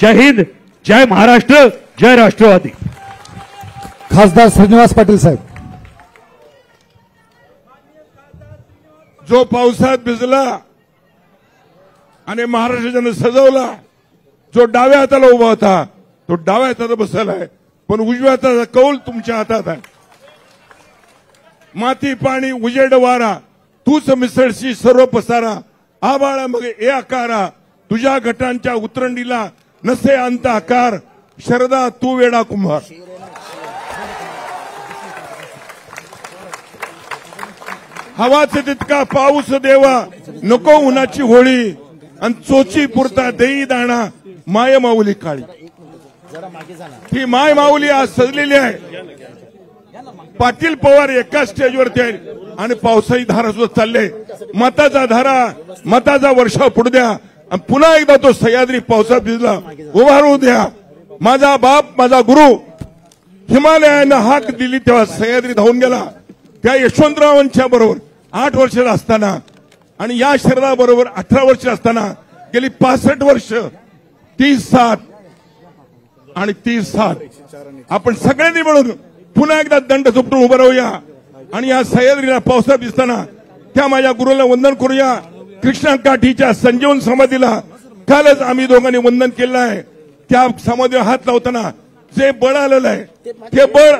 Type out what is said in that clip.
जय हिंद जय महाराष्ट्र जय राष्ट्रवादी. खासदार श्रीनिवास पाटील साहेब. जो पावसात भिजला आणि महाराष्ट्राच्यानं सजवला जो डाव्या हाताला उभा होता तो डाव्या हाताला बसलाय पण उजव्या हाताचा कौल तुमच्या हातात आहे. माती पाणी उजेड वारा तूच मिसळशी सर्व पसारा. आबाळा मग ए आकारा तुझ्या गटांच्या उतरंडीला नसे अंत आकार शरदा तू वेडा कुंभार. हवाच तितका पाऊस देवा नको उन्हाची होळी. आणि चोची पुरता देई दाणा माय माऊली काळी. ही माय माऊली आज सजलेली आहे. पाटील पवार एका स्टेजवरती आहे आणि पावसाही धारा सुद्धा चालले. मताचा धारा मताचा वर्षाव पुढ द्या. आणि पुन्हा एकदा तो सह्याद्री पावसात भिजला उभा द्या. माझा बाप माझा गुरु हिमालयानं हाक दिली तेव्हा सह्याद्री धावून गेला. त्या यशवंतरावांच्या बरोबर आठ वर्षाचा असताना आणि या शरीराबरोबर अठरा वर्ष असताना गेली पासष्ट वर्ष. तीस सात आणि तीस सात. आपण सगळ्यांनी मिळून पुन्हा एकदा दंड झुपटून उभं राहूया. आणि या सह्याद्रीला पावसात दिसताना त्या माझ्या गुरुला वंदन करूया. कृष्णा काठीच्या संजीवन समाधीला कालच आम्ही दोघांनी वंदन केलं आहे. त्या समाधीवर हात लावताना जे बळ आलेलं आहे ते बळ